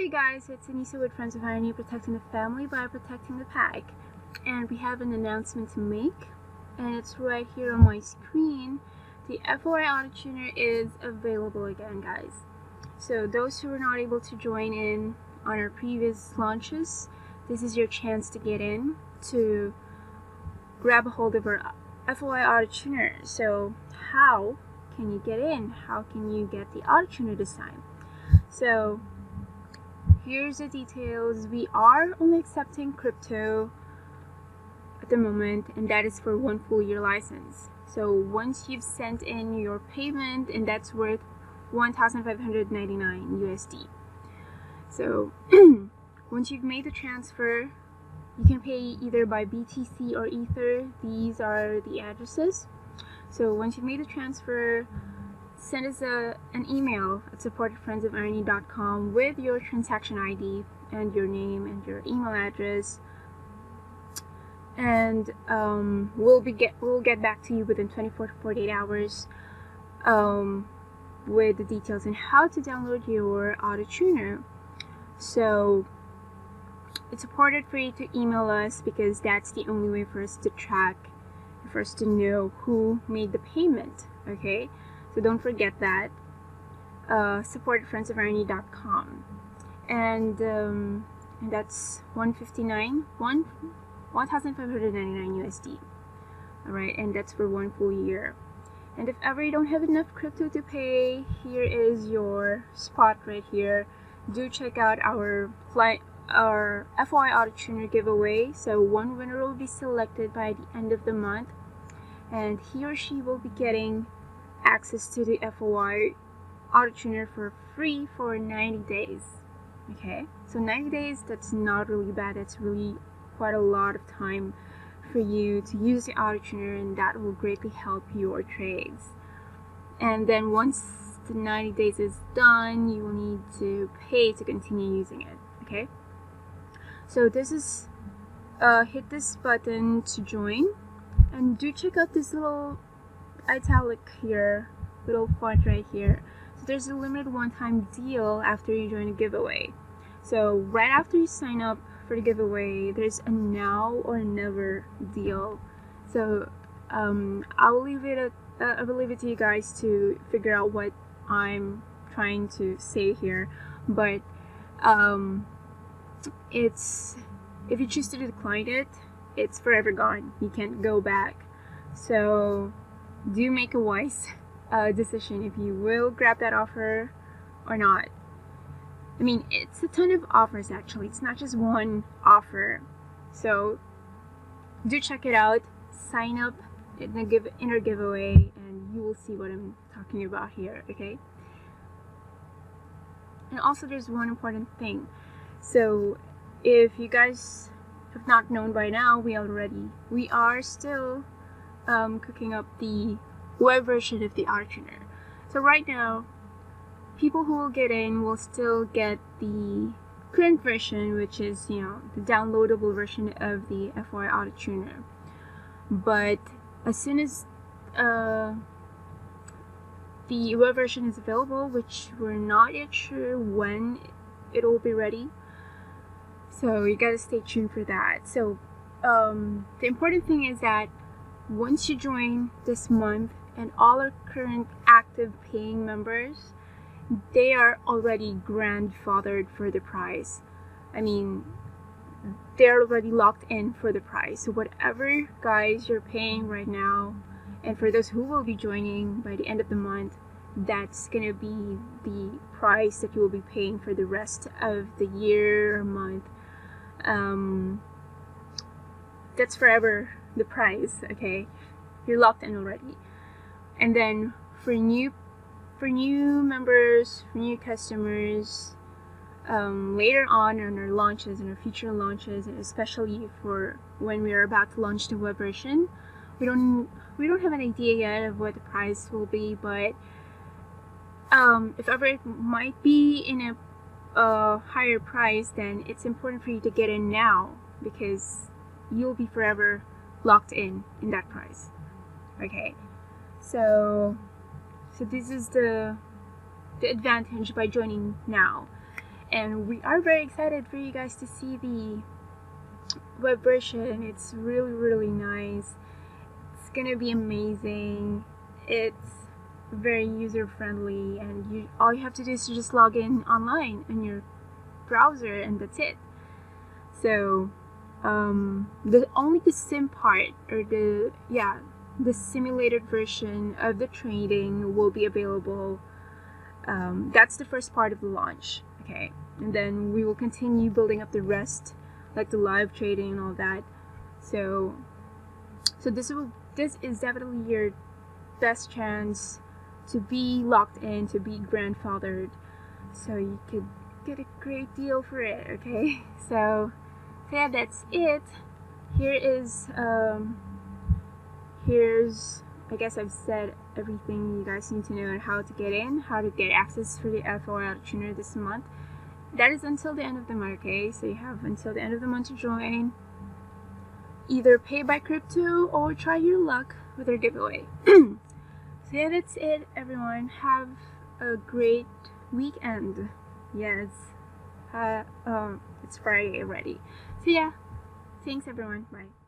Hey guys, it's Anissa with Friends of Irony protecting the family by protecting the pack. And we have an announcement to make, and it's right here on my screen. The FOI Auto Tuner is available again, guys. So, those who were not able to join in on our previous launches, this is your chance to get in to grab a hold of our FOI Auto Tuner. So, how can you get in? How can you get the Auto Tuner this time? So, here's the details. We are only accepting crypto at the moment and that is for one full year license. So once you've sent in your payment and that's worth 1599 USD so once you've made the transfer you can pay either by BTC or Ether. These are the addresses. So once you've made the transfer send us a, an email at support@friendsofirony.com with your transaction ID and your name and your email address. And um, we'll be get we'll get back to you within 24 to 48 hours um, with the details on how to download your auto tuner so it's important for you to email us because that's the only way for us to track for us to know who made the payment okay so don't forget that. Uh, support friendsofirony.com. And, um, and that's 159 1 1599 USD. Alright, and that's for one full year. And if ever you don't have enough crypto to pay, here is your spot right here. Do check out our flight our FOI Auto Tuner giveaway. So one winner will be selected by the end of the month, and he or she will be getting access to the FOI auto tuner for free for 90 days. Okay, so 90 days that's not really bad, that's really quite a lot of time for you to use the auto tuner, and that will greatly help your trades. And then once the 90 days is done, you will need to pay to continue using it. Okay, so this is uh, hit this button to join and do check out this little italic here, little font right here. So there's a limited one-time deal after you join a giveaway. So right after you sign up for the giveaway, there's a now or never deal. So um, I'll leave it uh, I will leave it to you guys to figure out what I'm trying to say here. But um, it's if you choose to decline it, it's forever gone. You can't go back. So do make a wise uh, decision if you will grab that offer or not. I mean, it's a ton of offers actually. It's not just one offer. So do check it out. Sign up in the give in our giveaway, and you will see what I'm talking about here. Okay. And also, there's one important thing. So, if you guys have not known by now, we already we are still um, cooking up the web version of the tuner. So right now, people who will get in will still get the current version, which is, you know, the downloadable version of the FOI auto tuner. But as soon as uh, the web version is available, which we're not yet sure when it will be ready, so you gotta stay tuned for that. So um, the important thing is that once you join this month and all our current active paying members, they are already grandfathered for the price. I mean, they're already locked in for the price. So whatever guys you're paying right now, and for those who will be joining by the end of the month, that's gonna be the price that you will be paying for the rest of the year or month. Um, that's forever the price okay? You're locked in already. And then for new for new members for new customers um, later on in our launches and our future launches and especially for when we are about to launch the web version we don't we don't have an idea yet of what the price will be but um, if ever it might be in a a higher price then it's important for you to get in now because you'll be forever locked in in that price okay so so this is the the advantage by joining now and we are very excited for you guys to see the web version. It's really, really nice. It's gonna be amazing. It's very user friendly, and you all you have to do is to just log in online in your browser, and that's it. So, um, the only the sim part or the yeah the simulated version of the trading will be available. Um, that's the first part of the launch. Okay, and then we will continue building up the rest like the live trading and all that. So, so this will this is definitely your best chance to be locked in, to be grandfathered, so you could get a great deal for it. Okay, so, so yeah, that's it. Here is um, here's I guess I've said everything you guys need to know on how to get in, how to get access for the FOI tuner this month that is until the end of the month, okay? So you have until the end of the month to join. Either pay by crypto or try your luck with our giveaway. so yeah, that's it, everyone. Have a great weekend. Yes, uh, um, it's Friday already. So ya. thanks everyone. Bye.